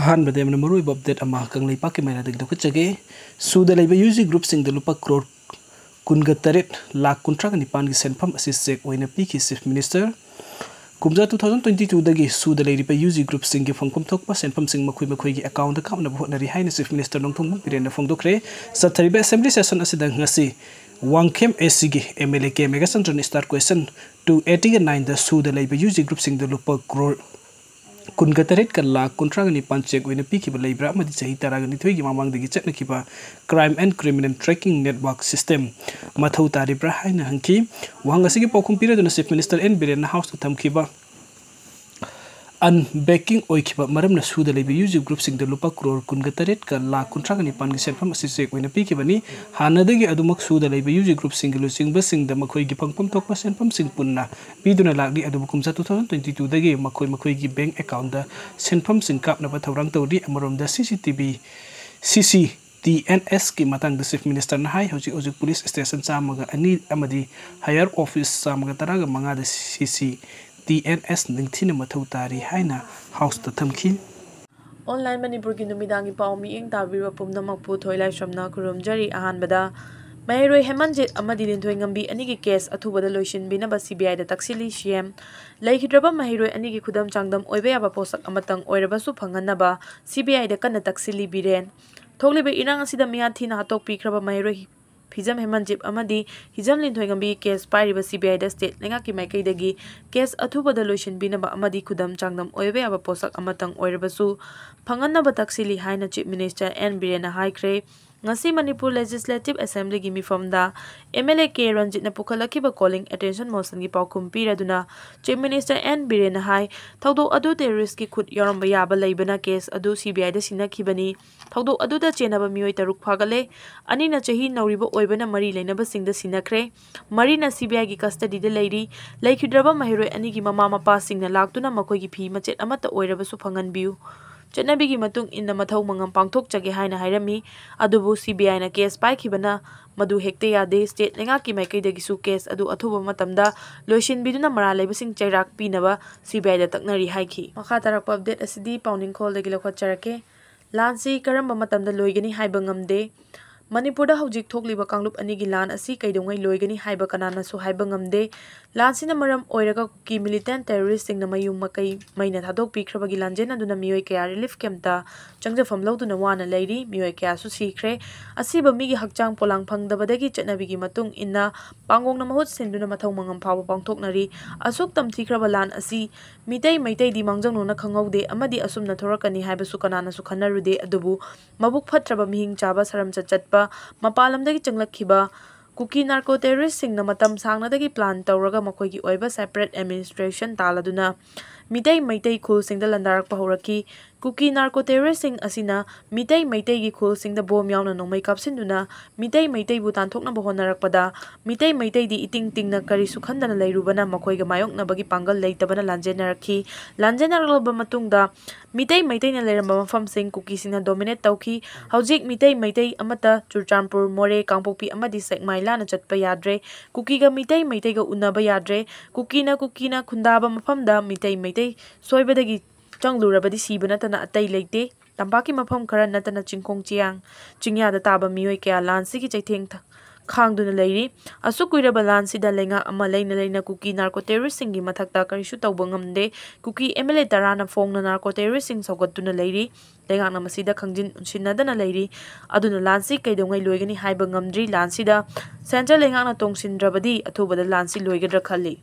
ꯑꯍꯥꯟꯕꯗ ꯌꯥꯝꯅ ꯃꯔꯨꯑꯣꯏꯕ ꯑꯞꯗꯦꯠ ꯑꯃ ꯀꯪꯂꯩꯄꯥꯛꯀꯤ ꯃꯥꯏꯅꯗꯒꯤ ꯂꯧꯈꯠꯆꯒꯦ ꯁꯨꯗ ꯂꯩꯕ ꯌꯨ ꯖꯤ ꯒ꯭ꯔꯨꯞꯁꯤꯡꯗ ꯂꯨꯄꯥ ꯀ꯭ꯔꯣꯔ ꯀꯨꯟꯒ ꯇꯔꯦꯠ ꯂꯥꯛ ꯀꯨꯟꯊ꯭ꯔꯥꯒ ꯅꯤꯄꯥꯟꯒꯤ ꯁꯦꯟꯐꯝ ꯑꯁꯤ ꯆꯦꯛ ꯑꯣꯏꯅ ꯄꯤꯈꯤ ꯆꯤꯐ ꯃꯤꯅꯤꯁꯇꯔ ꯀꯨꯝꯖꯥ ꯇꯨ ꯊꯥꯎꯖꯟ ꯇ꯭ꯋꯦꯟꯇꯤ ꯇꯨꯗꯒꯤ ꯁꯨꯗ ꯂꯩꯔꯤꯕ ꯌꯨ ꯖꯤ ꯒ꯭ꯔꯨꯞꯁꯤꯡꯒꯤ ꯐꯪꯐꯝ ꯊꯣꯛꯄ ꯁꯦꯟꯐꯝꯁꯤꯡ ꯃꯈꯣꯏ ꯃꯈꯣꯏꯒꯤ ꯑꯦꯀꯥꯎꯟꯗ ꯀꯥꯞꯅꯕ ꯍꯣꯠꯅꯔꯤ ꯍꯥꯏꯅ ꯆꯤꯐ ꯃꯤꯅꯤꯁꯇꯔ ꯅꯣꯡꯊꯣꯝꯕꯝ ꯕꯤꯔꯦꯟꯅ ꯐꯣꯡꯗꯣꯛꯈ꯭ꯔꯦ ꯆꯠꯊꯔꯤꯕ ꯑꯦꯁꯦꯝꯕ꯭ꯂꯤ ꯁꯦꯁꯟ ꯑꯁꯤꯗ ꯉꯁꯤ ꯋꯥꯡꯈꯦꯝ ꯑꯦꯁ ꯁꯤꯒꯤ M L A K ꯃꯦꯒꯥꯆꯟꯗ꯭ꯔꯟ star question to ꯑꯩꯠꯇꯤꯒ ꯅꯥꯏꯟꯗ ꯁꯨꯗ कुनगा तरेट का लाख कुंट्राग निपान चेक होने पी किब लेब्रा मदि तरह नि थोई मामांग दगि check नखिबा crime and criminal tracking network system मथौ तारिब्रा हाइन हंकी वांग असिगे पौखुम पिरा दुना chief minister N Biren house थमखिबा अनबेकिंग मरम सूद use group Singh loop crore कुनग तरह का लाख कुंट्रा निपान की सेंफम चेक पीखीबनी हानदगी सूद यूज ग्रुप सिंह लुचिंग मखोई फंगफम थोप सेंफम पुनः पीदुना लाली कुमसा two thousand twenty टूदी मखोई मखोई bank account सेंफम कापनब थौरांग तौरी C C T V C C T N S की Matang chief minister high हजिक हजिक police station चामग अनी हायर ऑफिस चामग तरह मंगा सी C T T N S ꯅꯤꯡꯊꯤꯅ ꯃꯊꯧ ꯇꯥꯔꯤ ꯍꯥꯏꯅ ꯍꯥꯎꯁꯇ ꯊꯝꯈꯤ ꯑꯣꯟꯂꯥꯏꯟ ꯃꯅꯤꯄꯨꯔꯒꯤ ꯅꯨꯃꯤꯗꯥꯡꯒꯤ ꯄꯥꯎ ꯃꯤꯠꯌꯦꯡ ꯇꯥꯕꯤꯔꯕ ꯄꯨꯝꯅꯃꯛꯄꯨ ꯊꯣꯏꯂꯥꯏꯁ꯭ꯔꯝꯅ ꯈꯨꯔꯨꯝꯖꯔꯤ ꯑꯍꯥꯟꯕꯗ ꯃꯍꯩꯔꯣꯏ ꯍꯦꯃꯟꯖꯤꯠ ꯑꯃꯗꯤ ꯂꯤꯟꯊꯣꯏ ꯉꯝꯕꯤ ꯑꯅꯤꯒꯤ ꯀꯦꯁ ꯑꯊꯨꯕꯗ ꯂꯣꯏꯁꯤꯟꯕꯤꯅꯕ ꯁꯤ ꯕꯤ ꯑꯥꯏꯗ ꯇꯛꯁꯤꯜꯂꯤ ꯁꯤ ꯑꯦꯝ ꯂꯩꯈꯤꯗ꯭ꯔꯕ ꯃꯍꯩꯔꯣꯏ ꯑꯅꯤꯒꯤ ꯈꯨꯗꯝ ꯆꯥꯡꯗꯝ ꯑꯣꯏꯕ ꯌꯥꯕ ꯄꯣꯠꯁꯛ ꯑꯃꯇꯪ ꯑꯣꯏꯔꯕꯁꯨ ꯐꯪꯍꯟꯅꯕ ꯁꯤ ꯕꯤ ꯑꯥꯏꯗ ꯀꯟꯅ ꯇꯛꯁꯤꯜꯂꯤ ꯕꯤꯔꯦꯟ ꯊꯣꯛꯂꯤꯕ ꯏꯔꯥꯡ ꯑꯁꯤꯗ ꯃꯤꯌꯥꯠ ꯊꯤꯅ ꯍꯥꯠꯇꯣꯛꯄꯤꯈ꯭ꯔꯕ ꯃꯍꯩꯔꯣꯏ ꯐꯤꯖꯝ ꯍꯦꯃꯟꯖꯤꯞ ꯑꯃꯗꯤ ꯍꯤꯖꯝ ꯂꯤꯟꯊꯣꯏꯉꯝꯕꯤ ꯀꯦꯁ ꯄꯥꯏꯔꯤꯕ ꯁꯤꯕꯤꯑꯥꯏꯗ ꯁ꯭ꯇꯦꯠ ꯂꯩꯉꯥꯛꯀꯤ ꯃꯥꯏꯀꯩꯗꯒꯤ ꯀꯦꯁ ꯑꯊꯨꯕꯗ ꯂꯣꯏꯁꯤꯟꯕꯤꯅꯕ ꯑꯃꯗꯤ ꯈꯨꯗꯝ ꯆꯥꯡꯗꯝ ꯑꯣꯏꯕ ꯌꯥꯕ ꯄꯣꯠꯁꯛ ꯑꯃꯇꯪ ꯑꯣꯏꯔꯕꯁꯨ ꯐꯪꯍꯟꯅꯕ ꯇꯛꯁꯤꯜꯂꯤ ꯍꯥꯏꯅ ꯆꯤꯞ ꯃꯤꯅꯤꯁꯇꯔ ꯑꯦꯟ ꯕꯤꯔꯦꯟꯅ ꯍꯥꯏꯈ꯭ꯔꯦ minister n biren hai thodo adu terrorist ki khut yoram ba yaba leibana case adu cbi da sinakhibani thodo adu da chenaba mioi taruk phagale ani na chahi nauriba oibana mari leinaba singda sinakhre mari na cbi gi custody da leiri leikhidraba mahiroi ani gi mama mapa singna laktuna makoi gi phi machet amata oiraba su phangan biu ꯆꯠꯅꯕꯤꯒꯤ ꯃꯇꯨꯡ ꯏꯟꯅ ꯃꯊꯧ ꯃꯉꯝ ꯄꯥꯡꯊꯣꯛꯆꯒꯦ ꯍꯥꯏꯅ ꯍꯥꯏꯔꯝꯃꯤ ꯑꯗꯨꯕꯨ ꯁꯤꯕꯤꯑꯥꯏꯅ case ꯄꯥꯏꯈꯤꯕꯅ ꯃꯗꯨ ꯍꯦꯛꯇ ꯌꯥꯗꯦ ꯁ꯭ꯇꯦꯠ ꯂꯩꯉꯥꯛꯀꯤ ꯃꯥꯏꯀꯩꯗꯒꯤꯁꯨ ꯀꯦꯁ ꯑꯗꯨ ꯑꯊꯨꯕ ꯃꯇꯝꯗ ꯂꯣꯏꯁꯤꯟꯕꯤꯗꯨꯅ ꯃꯔꯥꯜ ꯂꯩꯕꯁꯤꯡ ꯆꯩꯔꯥꯛ ꯄꯤꯅꯕ ꯁꯤꯕꯤꯑꯥꯏꯗ ꯇꯛꯅꯔꯤ ꯍꯥꯏꯈꯤ ꯃꯈꯥ ꯇꯥꯔꯛꯄ ꯑꯞꯗꯦꯠ ꯑꯁꯤꯗꯤ ꯄꯥꯎꯅꯤꯡꯈꯣꯜꯗꯒꯤ ꯂꯧꯈꯠꯆꯔꯛꯀꯦ ꯂꯥꯟꯁꯤ ꯀꯔꯝꯕ ꯃꯇꯝꯗ ꯂꯣꯏꯒꯅꯤ ꯍꯥꯏꯕ ꯉꯝꯗꯦ ꯃꯅꯤꯄꯨꯔꯗ ꯍꯧꯖꯤꯛ ꯊꯣꯛꯂꯤꯕ ꯀꯥꯡꯂꯨꯞ ꯑꯅꯤꯒꯤ ꯂꯥꯟ ꯑꯁꯤ ꯀꯩꯗꯧꯉꯩ ꯂꯣꯏꯒꯅꯤ ꯍꯥꯏꯕ ꯀꯅꯥꯅꯁꯨ ꯍꯥꯏꯕ ꯉꯝꯗꯦ ꯂꯥꯟꯁꯤꯅ ꯃꯔꯝ ꯑꯣꯏꯔꯒ ꯀꯨꯀꯤ ꯃꯤꯂꯤꯇꯦꯟ ꯇꯦꯔꯣꯔꯤꯁꯁꯤꯡꯅ ꯃꯌꯨꯝ ꯃꯀꯩ ꯃꯩꯅ ꯊꯥꯗꯣꯛꯄꯤꯈ꯭ꯔꯕꯒꯤ ꯂꯥꯟꯖꯦꯟ ꯑꯗꯨꯅ ꯃꯤꯑꯣꯏ ꯀꯌꯥ ꯔꯤꯂꯤꯐ ꯀꯦꯝꯞꯇ ꯆꯪꯖꯐꯝ ꯂꯧꯗꯨꯅ ꯋꯥꯅ ꯂꯩꯔꯤ ꯃꯤꯑꯣꯏ ꯀꯌꯥꯁꯨ ꯁꯤꯈ꯭ꯔꯦ ꯑꯁꯤꯕ ꯃꯤꯒꯤ ꯍꯛꯆꯥꯡ ꯄꯣꯂꯥꯡ ꯐꯪꯗꯕꯗꯒꯤ ꯆꯠꯅꯕꯤꯒꯤ ꯃꯇꯨꯡ ꯏꯟꯅ ꯄꯥꯡꯒꯣꯡꯅ ꯃꯍꯨꯠ ꯁꯤꯟꯗꯨꯅ ꯃꯊꯧ ꯃꯉꯝ ꯐꯥꯎꯕ ꯄꯥꯡꯊꯣꯛꯅꯔꯤ ꯑꯁꯨꯛ ꯇꯝꯊꯤꯈ꯭ꯔꯕ ꯂꯥꯟ ꯑꯁꯤ ꯃꯤꯇꯩ ꯃꯩꯇꯩꯗꯤ ꯃꯥꯡꯖꯧꯅꯅ ꯈꯪꯍꯧꯗꯦ ꯑꯃꯗꯤ ꯑꯁꯨꯝꯅ ꯊꯣꯔꯛꯀꯅꯤ ꯍꯥꯏꯕꯁꯨ ꯀꯅꯥꯅꯁꯨ ꯈꯟꯅꯔꯨꯗꯦ ꯑꯗꯨꯕꯨ ꯃꯕꯨꯛ ꯐꯠꯇ꯭ꯔꯕ ꯃꯤꯍꯤꯡ ꯆꯥꯕ ꯁꯔꯝꯆꯠ ꯆꯠꯄ ꯃꯄꯥꯟ ꯂꯝꯗꯒꯤ ꯆꯪꯂꯛꯈꯤꯕ ꯀꯨꯀꯤ ꯅꯥꯔꯀꯣ ꯇꯦꯔꯣꯔꯤꯁꯁꯤꯡꯅ ꯃꯇꯝ ꯁꯥꯡꯅꯗꯒꯤ ꯄ꯭ꯂꯥꯟ ꯇꯧꯔꯒ ꯃꯈꯣꯏꯒꯤ ꯑꯣꯏꯕ ꯁꯦꯄꯔꯦꯠ ꯑꯦꯗꯃꯤꯅꯤꯁꯇ꯭ꯔꯦꯁꯟ ꯇꯥꯜꯂꯗꯨꯅ ꯃꯤꯇꯩ ꯃꯩꯇꯩ ꯈꯨꯜꯁꯤꯡꯗ ꯂꯟꯗꯥꯔꯛꯄ ꯍꯧꯔꯛꯈꯤ ꯀꯨꯀꯤ ꯅꯥꯔꯀꯣ ꯇꯦꯔꯣꯔꯤꯁꯁꯤꯡ ꯑꯁꯤꯅ ꯃꯤꯇꯩ ꯃꯩꯇꯩꯒꯤ ꯈꯨꯜꯁꯤꯡꯗ ꯕꯣꯝ ꯌꯥꯎꯅ ꯅꯣꯡꯃꯩ ꯀꯥꯞꯁꯤꯟꯗꯨꯅ ꯃꯤꯇꯩ ꯃꯩꯇꯩꯕꯨ ꯇꯥꯟꯊꯣꯛꯅꯕ ꯍꯣꯠꯅꯔꯛꯄꯗ ꯃꯤꯇꯩ ꯃꯩꯇꯩꯗꯤ ꯏꯇꯤꯡ ꯇꯤꯡꯅ ꯀꯔꯤꯁꯨ ꯈꯟꯗꯅ ꯂꯩꯔꯨꯕꯅ ꯃꯈꯣꯏꯒ ꯃꯥꯌꯣꯛꯅꯕꯒꯤ ꯄꯥꯡꯒꯜ ꯂꯩꯇꯕꯅ ꯂꯥꯟꯖꯦꯟꯅꯔꯛꯈꯤ ꯂꯥꯟꯖꯦꯟꯅꯔꯛꯂꯕ ꯃꯇꯨꯡꯗ ꯃꯤꯇꯩ ꯃꯩꯇꯩꯅ ꯂꯩꯔꯝꯕ ꯃꯐꯝꯁꯤꯡ ꯀꯨꯀꯤꯁꯤꯡꯅ ꯗꯣꯃꯤꯅꯦꯠ ꯇꯧꯈꯤ ꯍꯧꯖꯤꯛ ꯃꯤꯇꯩ ꯃꯩꯇꯩ ꯑꯃꯠꯇ ꯆꯨꯔꯆꯥꯟꯄꯨꯔ ꯃꯣꯔꯦ ꯀꯥꯡꯄꯣꯛꯄꯤ ꯑꯃꯗꯤ ꯁꯦꯛꯃꯥꯏ ꯂꯥꯟꯅ ꯆꯠꯄ ꯌꯥꯗ꯭ꯔꯦ ꯀꯨꯀꯤꯒ ꯃꯤꯇꯩ ꯃꯩꯇꯩꯒ ꯎꯅꯕ ꯌꯥꯗ꯭ꯔꯦ ꯀꯨꯀꯤꯅ ꯀꯨꯀꯤꯅ ꯈꯨꯟꯗꯥꯕ ꯃꯐꯝꯗ ꯃꯤꯇꯩ ꯃꯩꯇꯩ ꯁꯣꯏꯕꯗꯒꯤ ꯆꯪꯂꯨꯔꯕꯗꯤ ꯁꯤꯕ ꯅꯠꯇꯅ ꯑꯇꯩ ꯂꯩꯇꯦ ꯇꯝꯄꯥꯛꯀꯤ ꯃꯐꯝ ꯈꯔ ꯅꯠꯇꯅ ꯆꯤꯡꯈꯣꯡ ꯆꯤꯌꯥꯡ ꯆꯤꯡꯌꯥꯗ ꯇꯥꯕ ꯃꯤꯑꯣꯏ ꯀꯌꯥ ꯂꯥꯟꯁꯤꯒꯤ ꯆꯩꯊꯦꯡ ꯈꯥꯡꯗꯨꯅ ꯂꯩꯔꯤ ꯑꯁꯨꯛ ꯀꯨꯏꯔꯕ ꯂꯥꯟꯁꯤꯗ ꯂꯩꯉꯥꯛ ꯑꯃ ꯂꯩꯅ ꯂꯩꯅ ꯀꯨꯀꯤ ꯅꯥꯔꯀꯣ ꯇꯦꯔꯣꯔꯤꯁꯁꯤꯡꯒꯤ ꯃꯊꯛꯇ ꯀꯔꯤꯁꯨ ꯇꯧꯕ ꯉꯝꯗꯦ ꯀꯨꯀꯤ ꯑꯦꯝ ꯑꯦꯜ ꯑꯦ ꯇꯔꯥꯅ ꯐꯣꯡꯅ ꯅꯥꯔꯀꯣ ꯇꯦꯔꯣꯔꯤꯁꯁꯤꯡ ꯁꯧꯒꯠꯇꯨꯅ ꯂꯩꯔꯤ ꯂꯩꯉꯥꯛꯅ ꯃꯁꯤꯗ ꯈꯪꯖꯤꯟ ꯎꯟꯁꯤꯟꯅꯗꯅ ꯂꯩꯔꯤ ꯑꯗꯨꯅ ꯂꯥꯟꯁꯤ ꯀꯩꯗꯧꯉꯩ ꯂꯣꯏꯒꯅꯤ ꯍꯥꯏꯕ ꯉꯝꯗ꯭ꯔꯤ ꯂꯥꯟꯁꯤꯗ ꯁꯦꯟꯇ꯭ꯔꯦꯜ ꯂꯩꯉꯥꯛꯅ ꯇꯣꯡꯁꯤꯟꯗ꯭ꯔꯕꯗꯤ ꯑꯊꯨꯕꯗ ꯂꯥꯟꯁꯤ ꯂꯣꯏꯒꯗ꯭ꯔꯥ ꯈꯜꯂꯤ